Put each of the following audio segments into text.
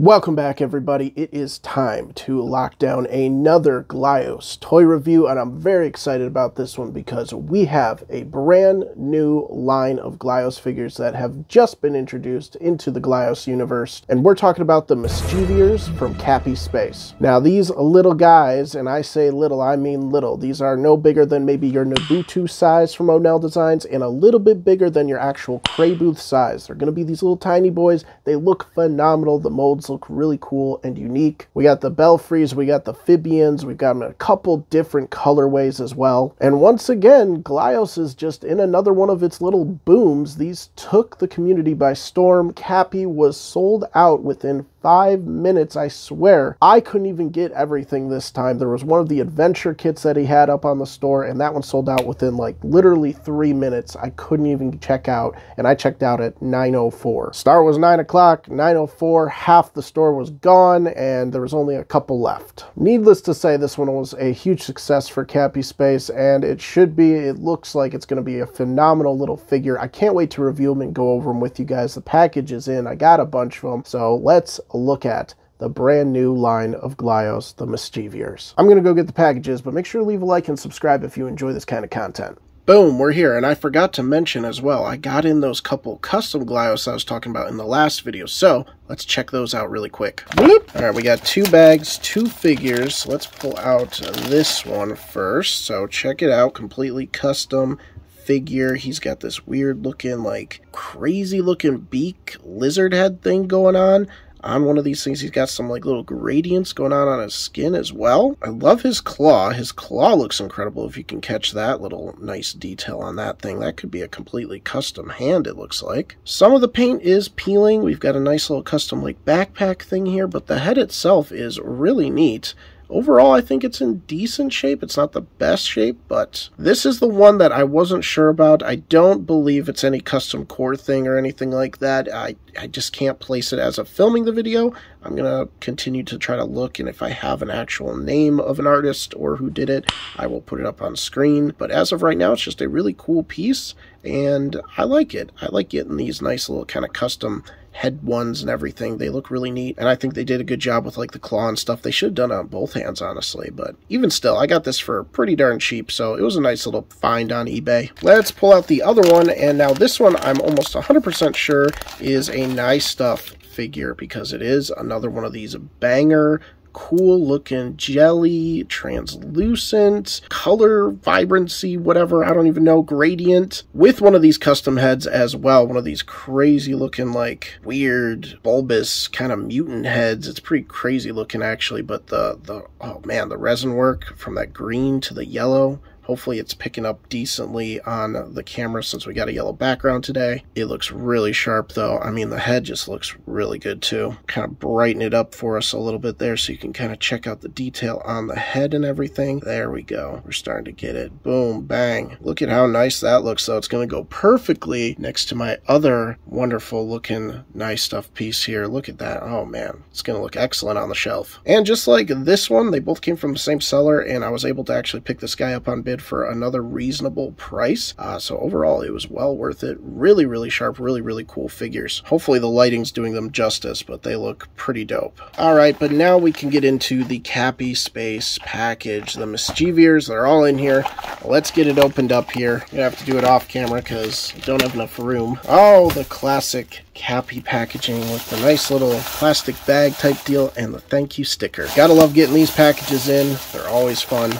Welcome back, everybody. It is time to lock down another Glyos toy review, and I'm very excited about this one because we have a brand new line of Glyos figures that have just been introduced into the Glyos universe, and we're talking about the Mischievers from Cappy Space. Now, these little guys, and I say little, I mean little, these are no bigger than maybe your Nabutu size from Onell Designs, and a little bit bigger than your actual Crayboth size. They're going to be these little tiny boys. They look phenomenal. The molds look really cool and unique. We got the Belfries, we got the Phibians, we've got them in a couple different colorways as well. And once again, Glyos is just in another one of its little booms. These took the community by storm. Cappy was sold out within five minutes, I swear. I couldn't even get everything this time. There was one of the adventure kits that he had up on the store, and that one sold out within like literally three minutes. I couldn't even check out, and I checked out at 9.04. Start was 9 o'clock, 9.04, half the store was gone, and there was only a couple left. Needless to say, this one was a huge success for Cappy Space, and it should be, it looks like it's going to be a phenomenal little figure. I can't wait to review them and go over them with you guys. The package is in. I got a bunch of them, so let's a look at the brand new line of Glyos, the Mischievers. I'm going to go get the packages, but make sure to leave a like and subscribe if you enjoy this kind of content. Boom, we're here. And I forgot to mention as well, I got in those couple custom Glyos I was talking about in the last video. So let's check those out really quick. Bloop. All right, we got two bags, two figures. Let's pull out this one first. So check it out, completely custom figure. He's got this weird looking, like crazy looking beak lizard head thing going on on one of these things. He's got some like little gradients going on on his skin as well. I love his claw. His claw looks incredible if you can catch that little nice detail on that thing. That could be a completely custom hand, it looks like. Some of the paint is peeling. We've got a nice little custom like backpack thing here, but the head itself is really neat. Overall, I think it's in decent shape. It's not the best shape, but this is the one that I wasn't sure about. I don't believe it's any custom core thing or anything like that. I, I just can't place it as of filming the video. I'm going to continue to try to look, and if I have an actual name of an artist or who did it, I will put it up on screen. But as of right now, it's just a really cool piece, and I like it. I like getting these nice little kind of custom head ones and everything. They look really neat, and I think they did a good job with like the claw and stuff. They should have done it on both hands, honestly, but even still, I got this for pretty darn cheap, so it was a nice little find on eBay. Let's pull out the other one, and now this one I'm almost 100% sure is a nice stuff figure because it is another one of these banger cool looking jelly, translucent, color, vibrancy, whatever, I don't even know, gradient, with one of these custom heads as well. One of these crazy looking, like, weird, bulbous, kind of mutant heads. It's pretty crazy looking, actually, but the, the, oh man, the resin work from that green to the yellow, Hopefully it's picking up decently on the camera since we got a yellow background today. It looks really sharp though. I mean, the head just looks really good too. Kind of brighten it up for us a little bit there so you can kind of check out the detail on the head and everything. There we go. We're starting to get it. Boom, bang. Look at how nice that looks though. It's going to go perfectly next to my other wonderful looking nice stuff piece here. Look at that. Oh man, it's going to look excellent on the shelf. And just like this one, they both came from the same seller and I was able to actually pick this guy up on bid for another reasonable price. Uh, so overall, it was well worth it. Really, really sharp, really, really cool figures. Hopefully the lighting's doing them justice, but they look pretty dope. All right, but now we can get into the Cappy Space package. The Mischievers, they're all in here. Let's get it opened up here. I have to do it off camera because I don't have enough room. Oh, the classic Cappy packaging with the nice little plastic bag type deal and the thank you sticker. Gotta love getting these packages in. They're always fun.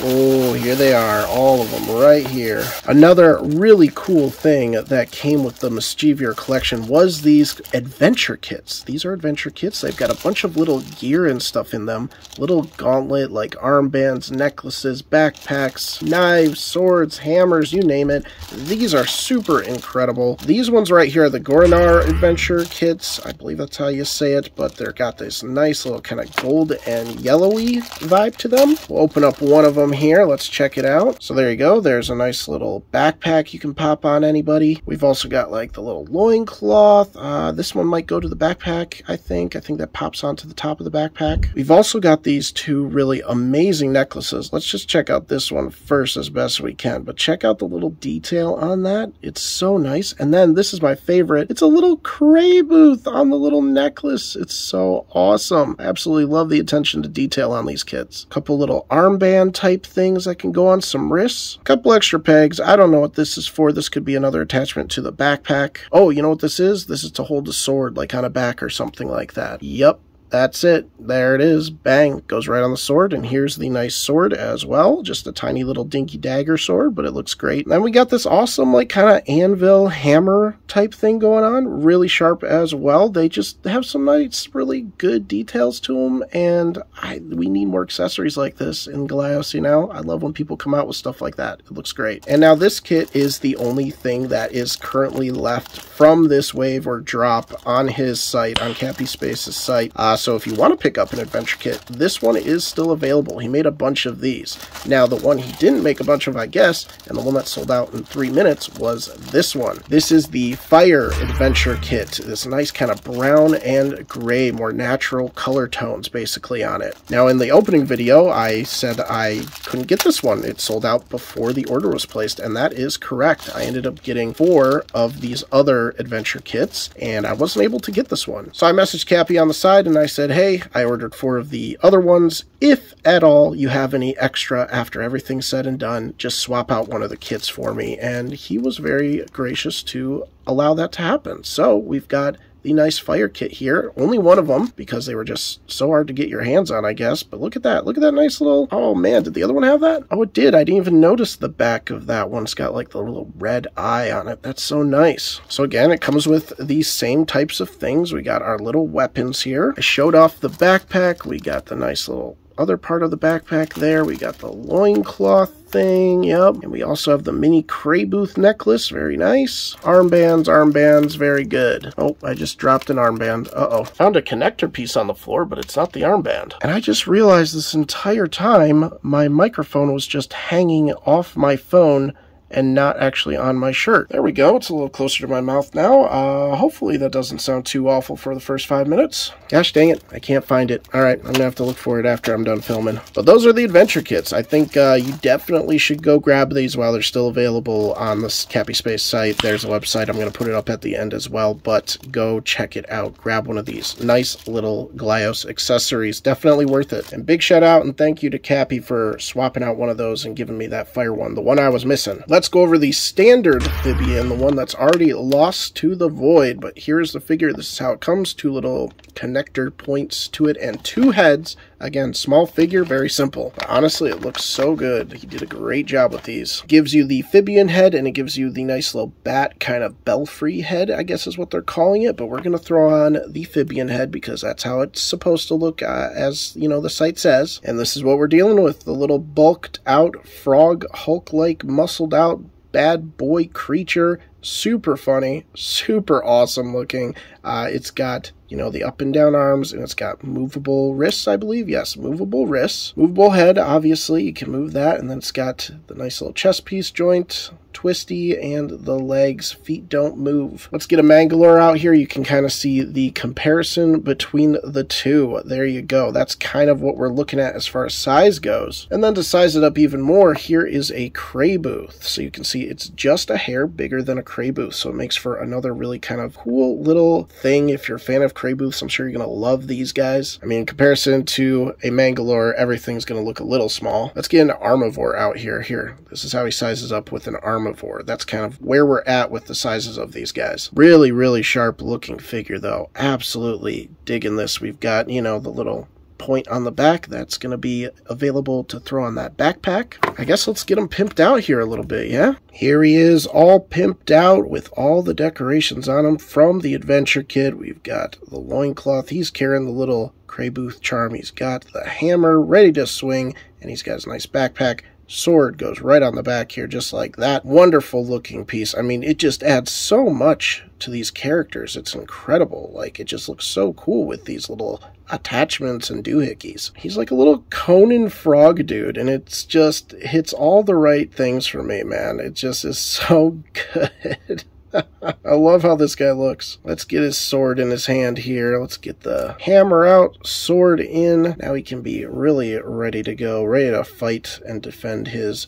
Oh, here they are, all of them right here. Another really cool thing that came with the Mischiever collection was these adventure kits. These are adventure kits. They've got a bunch of little gear and stuff in them. Little gauntlet, like armbands, necklaces, backpacks, knives, swords, hammers, you name it. These are super incredible. These ones right here are the Gornar adventure kits. I believe that's how you say it, but they're got this nice little kind of gold and yellowy vibe to them. We'll open up one of them here. Let's check it out. So there you go. There's a nice little backpack you can pop on anybody. We've also got like the little loincloth. Uh, this one might go to the backpack, I think. I think that pops onto the top of the backpack. We've also got these two really amazing necklaces. Let's just check out this one first as best we can. But check out the little detail on that. It's so nice. And then this is my favorite. It's a little Crayboth on the little necklace. It's so awesome. I absolutely love the attention to detail on these kits. A couple little armband type things that can go on some wrists. A couple extra pegs. I don't know what this is for. This could be another attachment to the backpack. Oh, you know what this is? This is to hold the sword like on a back or something like that. Yep, that's it. There it is. Bang. Goes right on the sword. And here's the nice sword as well. Just a tiny little dinky dagger sword, but it looks great. And then we got this awesome, like, kind of anvil hammer type thing going on. Really sharp as well. They just have some nice, really good details to them. And I, we need more accessories like this in Glyos, you know? I love when people come out with stuff like that. It looks great. And now this kit is the only thing that is currently left from this wave or drop on his site, on Cappy Space's site. Uh, so if you want to pick up an adventure kit, this one is still available. He made a bunch of these. Now, the one he didn't make a bunch of, I guess, and the one that sold out in three minutes was this one. This is the Fire Adventure Kit. This nice kind of brown and gray, more natural color tones basically on it. Now, in the opening video, I said I couldn't get this one. It sold out before the order was placed, and that is correct. I ended up getting four of these other adventure kits, and I wasn't able to get this one. So I messaged Cappy on the side, and I said, hey, I ordered four of the other ones. If at all you have any extra after everything's said and done, just swap out one of the kits for me. And he was very gracious to allow that to happen. So we've got the nice fire kit here. Only one of them because they were just so hard to get your hands on, I guess. But look at that. Look at that nice little... Oh, man. Did the other one have that? Oh, it did. I didn't even notice the back of that one. It's got like the little red eye on it. That's so nice. So again, it comes with these same types of things. We got our little weapons here. I showed off the backpack. We got the nice little other part of the backpack there. We got the loincloth thing, yep. And we also have the mini Crayboth necklace, very nice. Armbands, armbands, very good. Oh, I just dropped an armband. Uh-oh. Found a connector piece on the floor, but it's not the armband. And I just realized this entire time, my microphone was just hanging off my phone and not actually on my shirt. There we go. It's a little closer to my mouth now. Uh, hopefully that doesn't sound too awful for the first five minutes. Gosh dang it. I can't find it. All right. I'm going to have to look for it after I'm done filming. But those are the adventure kits. I think uh, you definitely should go grab these while they're still available on the Cappy Space site. There's a website. I'm going to put it up at the end as well. But go check it out. Grab one of these. Nice little Glyos accessories. Definitely worth it. And big shout out and thank you to Cappy for swapping out one of those and giving me that fire one. The one I was missing. Let's go over the standard Phibian, the one that's already lost to the void. But here's the figure. This is how it comes. Two little connector points to it and two heads. Again, small figure, very simple. But honestly, it looks so good. He did a great job with these. Gives you the Phibian head and it gives you the nice little bat kind of belfry head, I guess is what they're calling it. But we're going to throw on the Phibian head because that's how it's supposed to look uh, as, you know, the site says. And this is what we're dealing with. The little bulked out frog Hulk-like muscled out bad boy creature. Super funny, super awesome looking. Uh, it's got you know, the up and down arms, and it's got movable wrists, I believe. Yes, movable wrists. Movable head, obviously, you can move that, and then it's got the nice little chest piece joint, twisty, and the legs, feet don't move. Let's get a Manglor out here. You can kind of see the comparison between the two. There you go. That's kind of what we're looking at as far as size goes. And then to size it up even more, here is a Crayboth. So you can see it's just a hair bigger than a Crayboth, so it makes for another really kind of cool little thing if you're a fan of Crayboths. I'm sure you're going to love these guys. I mean, in comparison to a Manglor, everything's going to look a little small. Let's get an Armorvor out here. Here, this is how he sizes up with an Armorvor. That's kind of where we're at with the sizes of these guys. Really, really sharp looking figure, though. Absolutely digging this. We've got, you know, the little point on the back that's going to be available to throw on that backpack. I guess let's get him pimped out here a little bit, yeah? Here he is, all pimped out with all the decorations on him from the adventure kit. We've got the loincloth. He's carrying the little Crayboth charm. He's got the hammer ready to swing, and he's got his nice backpack sword goes right on the back here, just like that. Wonderful looking piece. I mean, it just adds so much to these characters. It's incredible. Like, it just looks so cool with these little attachments and doohickeys. He's like a little Conan frog dude, and it's just hits all the right things for me, man. It just is so good. I love how this guy looks. Let's get his sword in his hand here. Let's get the hammer out, sword in. Now he can be really ready to go, ready to fight and defend his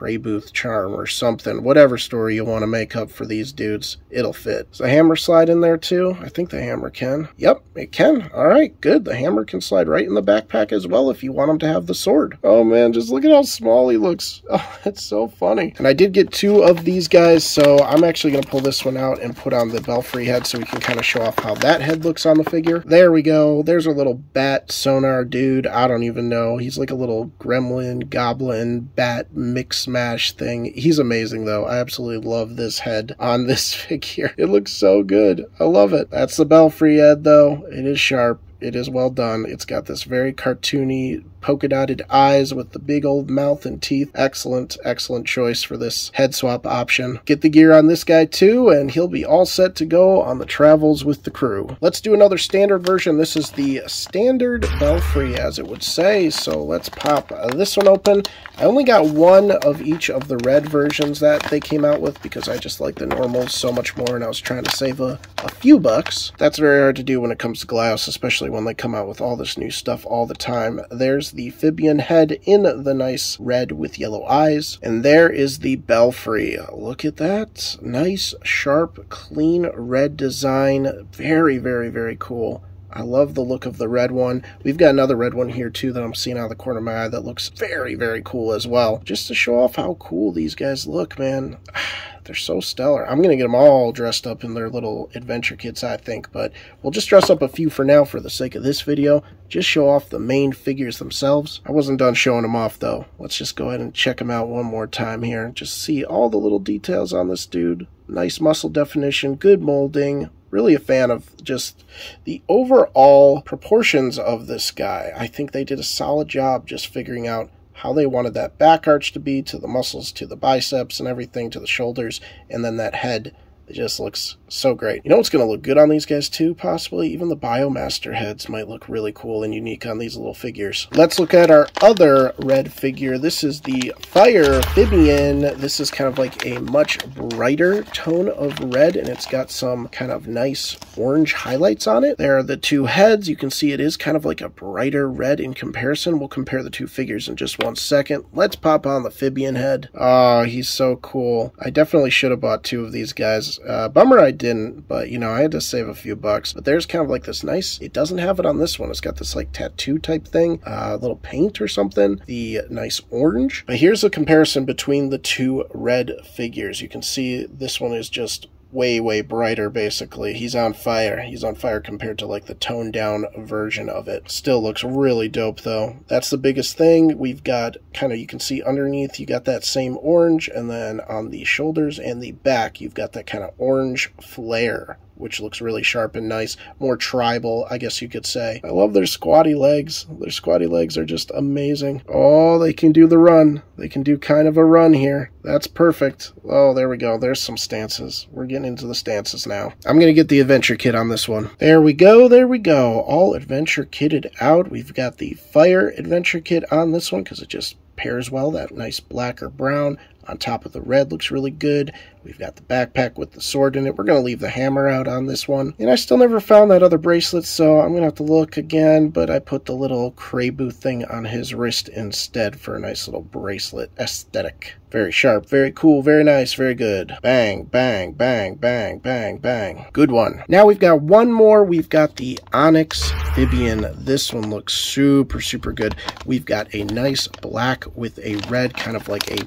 Crayboth charm or something. Whatever story you want to make up for these dudes, it'll fit. Does the hammer slide in there too? I think the hammer can. Yep, it can. All right, good. The hammer can slide right in the backpack as well if you want him to have the sword. Oh man, just look at how small he looks. Oh, it's so funny. And I did get two of these guys, so I'm actually going to pull this one out and put on the Belfry head so we can kind of show off how that head looks on the figure. There we go. There's a little bat sonar dude. I don't even know. He's like a little gremlin, goblin, bat mix smash thing. He's amazing though. I absolutely love this head on this figure. It looks so good. I love it. That's the Belfry head though. It is sharp. It is well done. It's got this very cartoony polka dotted eyes with the big old mouth and teeth. Excellent, excellent choice for this head swap option. Get the gear on this guy too, and he'll be all set to go on the travels with the crew. Let's do another standard version. This is the standard Belfry, as it would say. So let's pop this one open. I only got one of each of the red versions that they came out with because I just like the normals so much more and I was trying to save a, a few bucks. That's very hard to do when it comes to Glyos, especially when they come out with all this new stuff all the time. There's the Phibian head in the nice red with yellow eyes. And there is the Belfry. Look at that. Nice, sharp, clean red design. Very, very, very cool. I love the look of the red one. We've got another red one here too that I'm seeing out of the corner of my eye that looks very, very cool as well. Just to show off how cool these guys look, man. They're so stellar. I'm going to get them all dressed up in their little adventure kits, I think, but we'll just dress up a few for now for the sake of this video. Just show off the main figures themselves. I wasn't done showing them off, though. Let's just go ahead and check them out one more time here. Just see all the little details on this dude. Nice muscle definition, good molding, really a fan of just the overall proportions of this guy. I think they did a solid job just figuring out how they wanted that back arch to be to the muscles, to the biceps and everything, to the shoulders, and then that head it just looks so great. You know what's going to look good on these guys too, possibly? Even the Biomaster heads might look really cool and unique on these little figures. Let's look at our other red figure. This is the Fire Phibian. This is kind of like a much brighter tone of red, and it's got some kind of nice orange highlights on it. There are the two heads. You can see it is kind of like a brighter red in comparison. We'll compare the two figures in just one second. Let's pop on the Phibian head. Oh, he's so cool. I definitely should have bought two of these guys. Uh, bummer I didn't, but you know, I had to save a few bucks. But there's kind of like this nice, it doesn't have it on this one. It's got this like tattoo type thing, a uh, little paint or something. The nice orange. But here's a comparison between the two red figures. You can see this one is just way way brighter basically. He's on fire. He's on fire compared to like the toned down version of it. Still looks really dope though. That's the biggest thing. We've got kind of you can see underneath you got that same orange and then on the shoulders and the back you've got that kind of orange flare which looks really sharp and nice. More tribal, I guess you could say. I love their squatty legs. Their squatty legs are just amazing. Oh, they can do the run. They can do kind of a run here. That's perfect. Oh, there we go. There's some stances. We're getting into the stances now. I'm going to get the adventure kit on this one. There we go. There we go. All adventure kitted out. We've got the fire adventure kit on this one because it just pairs well. That nice black or brown on top of the red looks really good. We've got the backpack with the sword in it. We're going to leave the hammer out on this one. And I still never found that other bracelet, so I'm going to have to look again, but I put the little Crayboth thing on his wrist instead for a nice little bracelet aesthetic. Very sharp, very cool, very nice, very good. Bang, bang, bang, bang, bang, bang. Good one. Now we've got one more. We've got the Onyx Phibian. This one looks super, super good. We've got a nice black with a red, kind of like a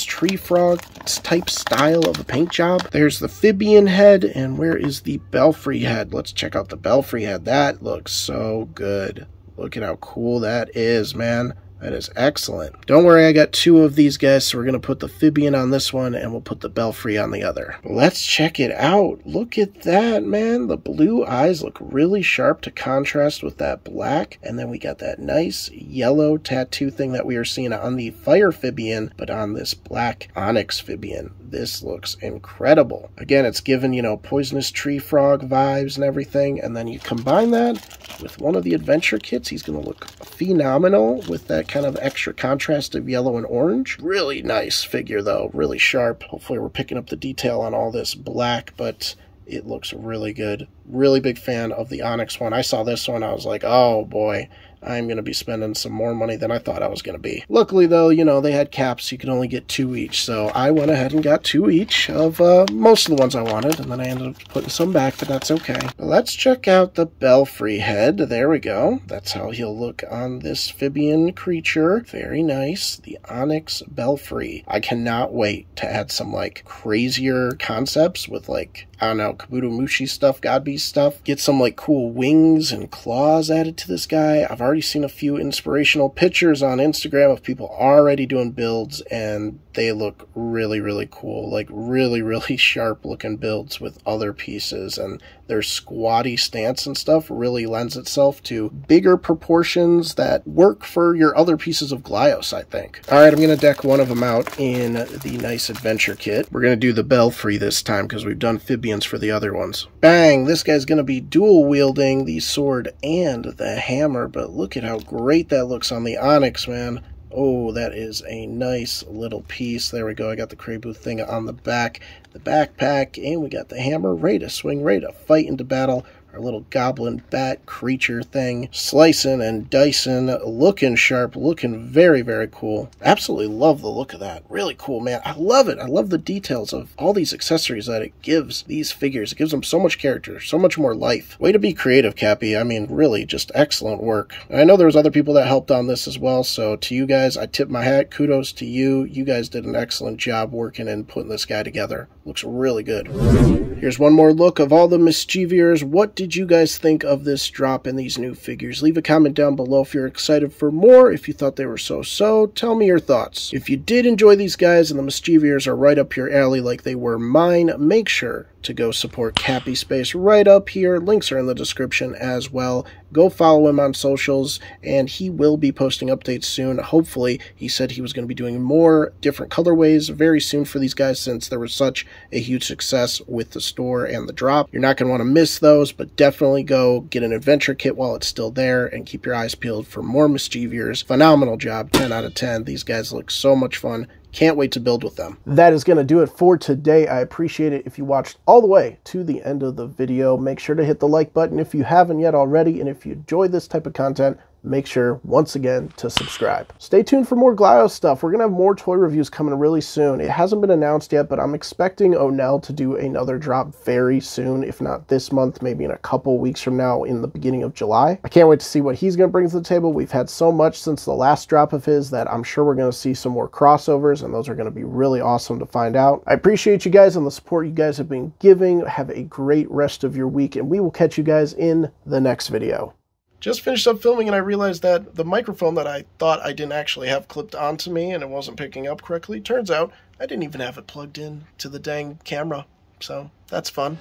tree frog type style of a paint job. There's the Phibian head, and where is the Belfry head? Let's check out the Belfry head. That looks so good. Look at how cool that is, man. That is excellent. Don't worry, I got two of these guys, so we're going to put the Phibian on this one, and we'll put the Belfry on the other. Let's check it out. Look at that, man. The blue eyes look really sharp to contrast with that black, and then we got that nice yellow tattoo thing that we are seeing on the Fire Phibian, but on this black Onyx Phibian. This looks incredible. Again, it's given, you know, poisonous tree frog vibes and everything, and then you combine that with one of the adventure kits, he's going to look phenomenal with that kind of extra contrast of yellow and orange. Really nice figure, though. Really sharp. Hopefully we're picking up the detail on all this black, but it looks really good. Really big fan of the Onyx one. I saw this one, I was like, oh boy, I'm going to be spending some more money than I thought I was going to be. Luckily, though, you know, they had caps. You could only get two each. So I went ahead and got two each of uh, most of the ones I wanted. And then I ended up putting some back, but that's okay. Let's check out the Belfry head. There we go. That's how he'll look on this Phibian creature. Very nice. The Onyx Belfry. I cannot wait to add some, like, crazier concepts with, like, I don't know, Kabuto Mushi stuff, Godbeast stuff. Get some, like, cool wings and claws added to this guy. I've already already seen a few inspirational pictures on Instagram of people already doing builds, and they look really, really cool. Like, really, really sharp looking builds with other pieces, and their squatty stance and stuff really lends itself to bigger proportions that work for your other pieces of Glyos, I think. All right, I'm going to deck one of them out in the nice adventure kit. We're going to do the Belfry this time because we've done Phibians for the other ones. Bang! This guy's going to be dual wielding the sword and the hammer, but look at how great that looks on the Onyx, man. Oh, that is a nice little piece. There we go. I got the Kraybu thing on the back, the backpack, and we got the hammer ready to swing, ready to fight into battle our little goblin bat creature thing, slicing and dicing, looking sharp, looking very, very cool. Absolutely love the look of that. Really cool, man. I love it. I love the details of all these accessories that it gives these figures. It gives them so much character, so much more life. Way to be creative, Cappy. I mean, really, just excellent work. I know there was other people that helped on this as well, so to you guys, I tip my hat. Kudos to you. You guys did an excellent job working and putting this guy together. Looks really good. Here's one more look of all the Mischievers. What did you guys think of this drop in these new figures? Leave a comment down below if you're excited for more, if you thought they were so-so. Tell me your thoughts. If you did enjoy these guys and the Mischievers are right up your alley like they were mine, make sure to go support Cappy Space right up here. Links are in the description as well. Go follow him on socials, and he will be posting updates soon. Hopefully, he said he was going to be doing more different colorways very soon for these guys since there was such a huge success with the store and the drop. You're not going to want to miss those, but definitely go get an adventure kit while it's still there and keep your eyes peeled for more Mischievers. Phenomenal job, 10 out of 10. These guys look so much fun. Can't wait to build with them. That is going to do it for today. I appreciate it if you watched all the way to the end of the video. Make sure to hit the like button if you haven't yet already. And if you enjoy this type of content, make sure once again to subscribe. Stay tuned for more Glio stuff. We're gonna have more toy reviews coming really soon. It hasn't been announced yet, but I'm expecting Onell to do another drop very soon, if not this month, maybe in a couple weeks from now in the beginning of July. I can't wait to see what he's gonna bring to the table. We've had so much since the last drop of his that I'm sure we're gonna see some more crossovers, and those are gonna be really awesome to find out. I appreciate you guys and the support you guys have been giving. Have a great rest of your week, and we will catch you guys in the next video just finished up filming and I realized that the microphone that I thought I didn't actually have clipped onto me and it wasn't picking up correctly, turns out I didn't even have it plugged in to the dang camera. So that's fun.